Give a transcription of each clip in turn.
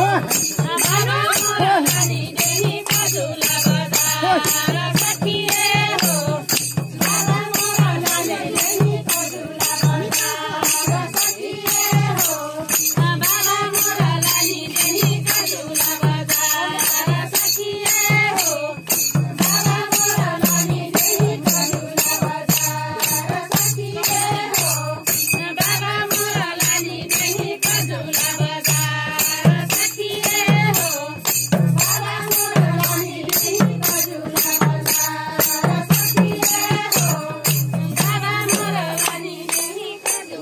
Fuck!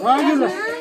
我要就是。